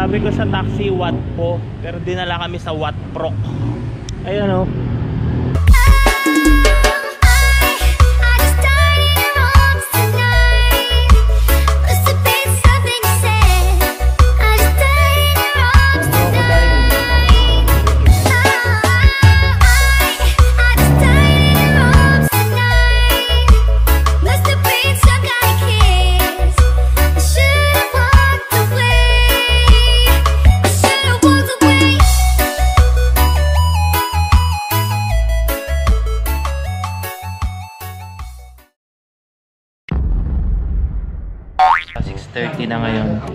Sabi ko sa taxi, what po? Pero dinala kami sa what proc. Ayun oh.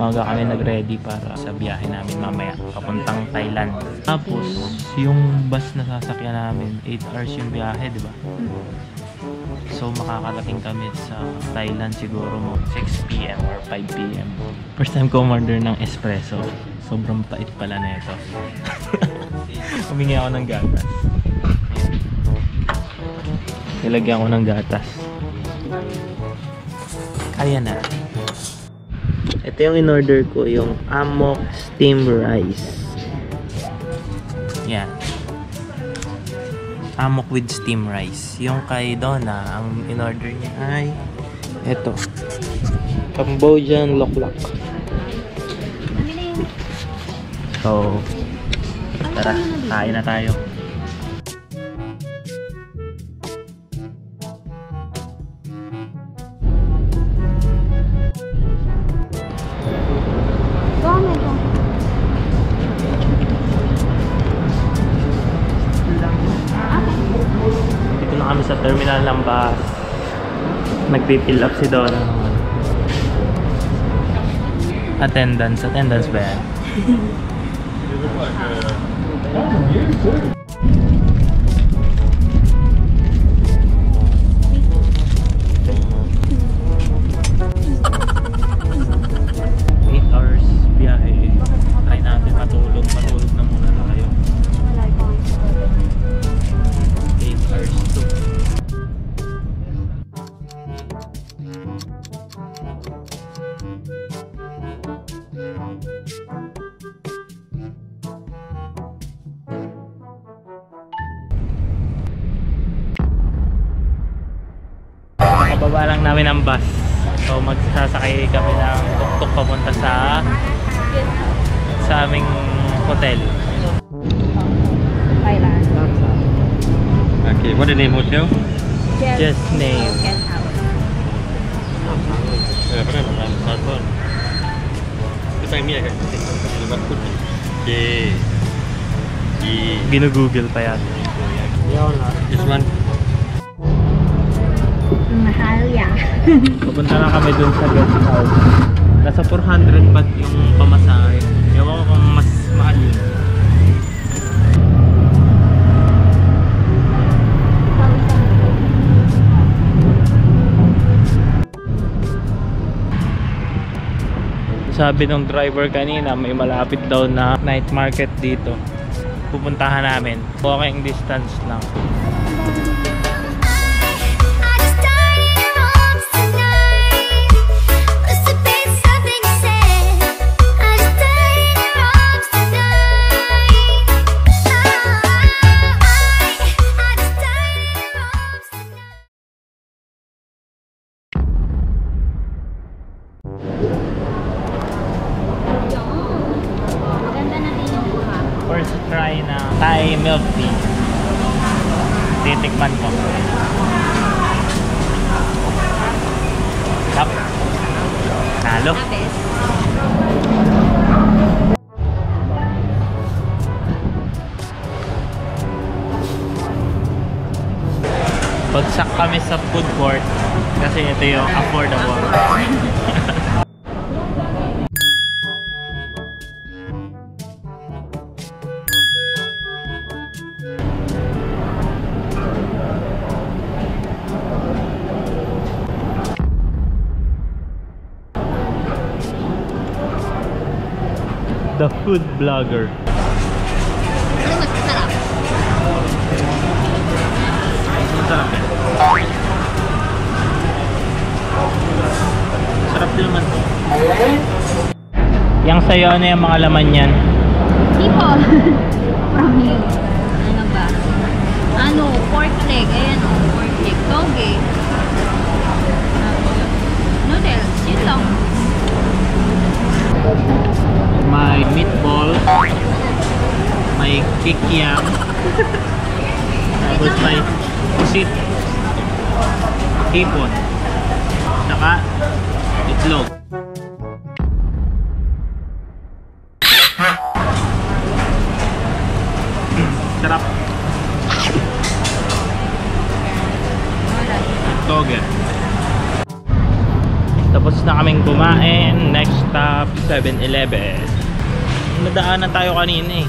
Maga kami nag-ready para sa biyahe namin mamaya. Papuntang Thailand. Tapos, yung bus na sasakyan namin, 8 hours yung biyahe, di ba? So, makakarating kami sa Thailand siguro mo 6pm or 5pm. First time ko order ng espresso. Sobrang pait pala na ito. Humingi ako ng gatas. Nilagyan ko ng gatas. Kaya na. Ito yung in-order ko, yung Amok Steam Rice. Yan. Amok with steam rice. Yung kay Donna, ang in-order niya ay ito. Cambodian loklak. So, tara, kain na tayo. Bus. Nagpipill up si Don. Attendance. Attendance ba yan? Nakababa lang namin ang bus. So magsasakay kami ng tuktok papunta sa sa aming hotel. Okay, what the name hotel? Just name. Guest house. Eh, apa nama? Salton. Besar ni agak. Lepas pun. Okay. Di Ginugoogle pa yan. this one. Mahal ya. Pupunta na kami dun sa guest house. Nasa 400 baht yung pamasahe. Ewan ko kung mas mahal yun. Sabi ng driver kanina, may malapit daw na night market dito. Pupuntahan namin. Walking distance lang. First try na Thai milk tea. Titikman ko. Tap. Nalo. Best. Bagsak kami sa food court kasi ito yung affordable. food blogger. Ano mas masarap? Sarap yan. Sarap din naman to. Yang sa'yo, ano yung mga laman yan? Tipo. From you. Ano ba? Ano, pork leg. Ayan kikiam. Tapos may pusit. Hipon. Saka itlog. Sarap. Wala. Toge. Tapos na kaming kumain. Next stop, 7-Eleven. Nadaanan tayo kanina eh.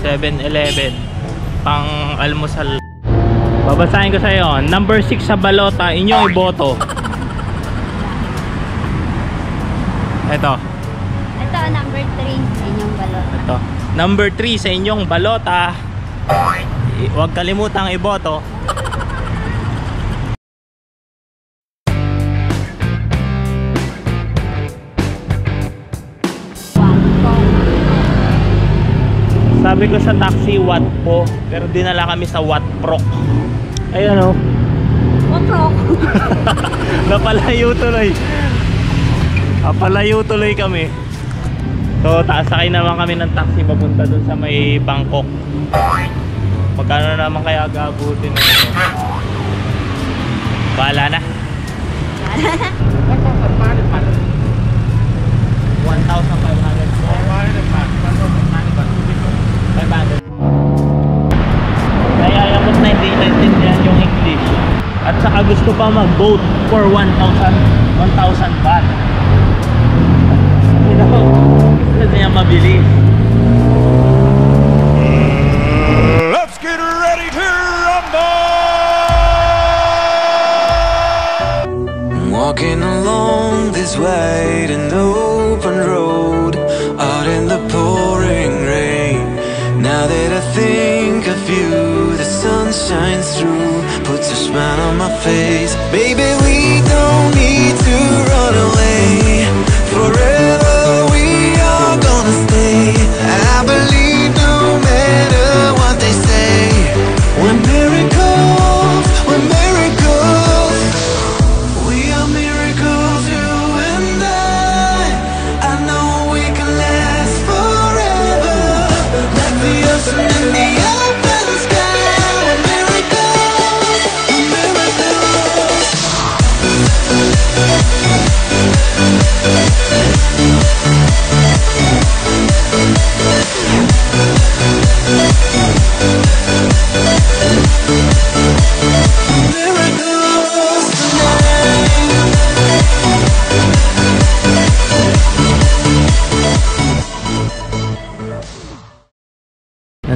7-Eleven. Pang almusal. Babasahin ko sa iyo. Number 6 sa balota, inyong iboto. Ito. Ito, number 3. Inyong balot. Ito. Number 3 sa inyong balota. Huwag kalimutang iboto. Sabi ko sa taxi, what po? Pero dinala kami sa what prok. Ayan o. Waprok. Napalayo tuloy. Napalayo tuloy kami. So, taas sakay naman kami ng taxi papunta dun sa may Bangkok. Magkano naman kaya gabutin na ito? Bahala na. 1,500. 500. Gusto pa mag-vote for 1,000 1,000 baht. You know, gusto niya mabilis. Let's get ready to rumble! Walking along this wide and open road Out in the pouring rain Now that I think of you The sun shines through Puts a smile on my face. Baby, we don't need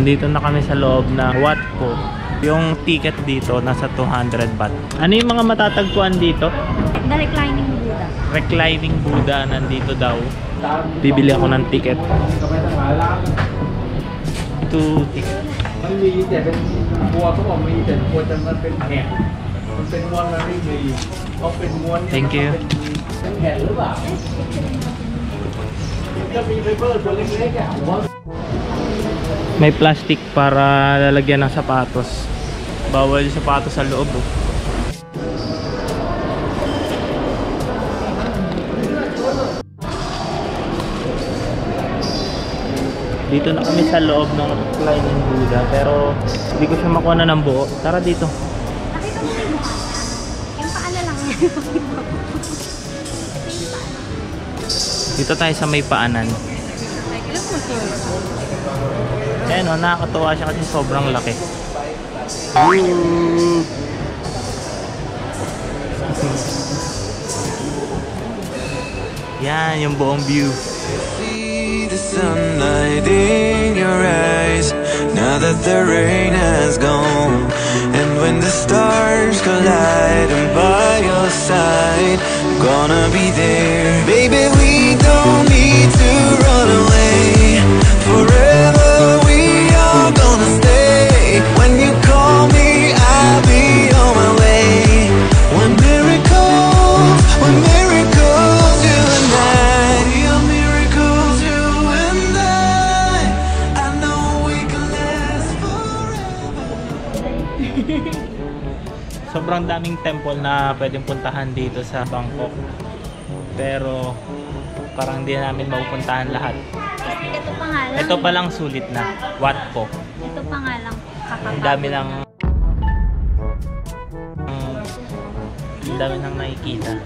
Nandito na kami sa loob ng Watco. Yung ticket dito nasa 200 baht. Ano yung mga matatagpuan dito? The reclining Buddha. Reclining Buddha nandito daw. Bibili ako ng ticket. Two ticket. มันมีแต่เป็นบัวเขาบอกมีแต่บัวแต่มันเป็นแผ่นมันเป็นม้วนมันไม่มีเขาเป็นม้วนเนี่ย Thank you. เป็นแผ่นหรือเปล่าจะมีไฟเบอร์ตัวเล็กๆอ่ะผมว่า may plastic para lalagyan ng sapatos. Bawal yung sapatos sa loob. Oh. Dito na kami sa loob ng reclining Buddha pero hindi ko siya makuha na ng buo. Tara dito. Nakita mo yung mukha. Yung paala lang. Dito tayo sa may paanan. Mo. Ayan o, nakakatuwa siya kasi sobrang laki. Yan, yung buong view. See the sunlight in your eyes now that the rain has gone. And when the stars collide, I'm by your side. Gonna be there, baby. We don't sobrang daming temple na pwedeng puntahan dito sa Bangkok. Pero parang hindi namin mapupuntahan lahat. Ito pa nga lang. Ito pa lang sulit na. Wat po. Ito pa nga lang. Ang dami ng ang dami nang nakikita.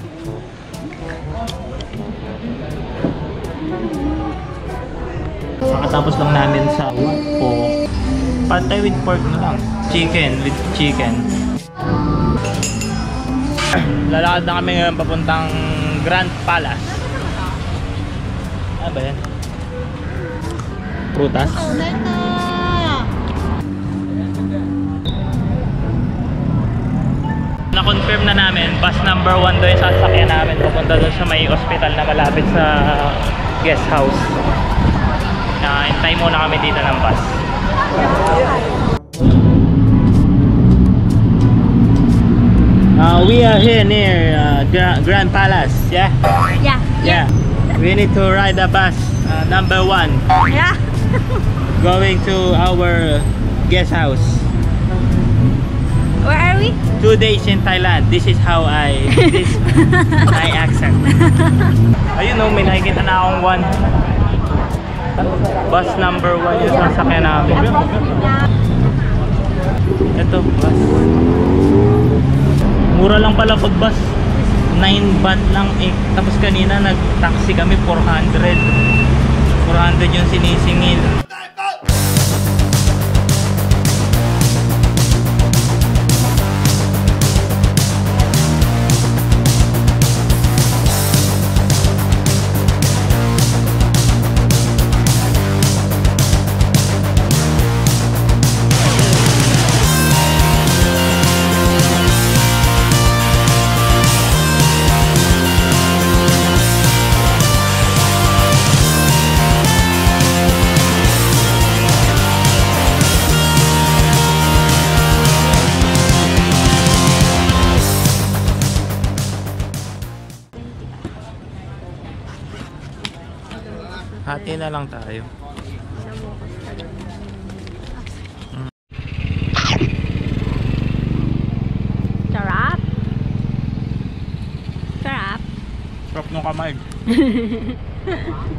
Makatapos lang namin sa Wat po. Patay with pork na lang. Chicken with chicken. Lalakad na kami ngayon papuntang Grand Palace. Ano ba yan? Prutas? Na-confirm na namin, bus number 1 doon yung sasakyan namin papunta doon sa may hospital na malapit sa guest house. Na hintay muna kami dito ng bus. Uh, we are here near uh, Gra- Grand Palace, yeah? Yeah. Yeah. We need to ride the bus uh, number 1 Yeah. going to our guest house. Where are we? two days in Thailand. This is how I this is my accent. Ayun no, may nakikita na akong one. Bus number one yung sasakyan namin. Ito, bus. Mura lang pala pag bus. 9 baht lang eh. Tapos kanina nag-taxi kami 400. 400 yung sinisingil. Hati na lang tayo. Sarap. Sarap. Sarap nung kamay.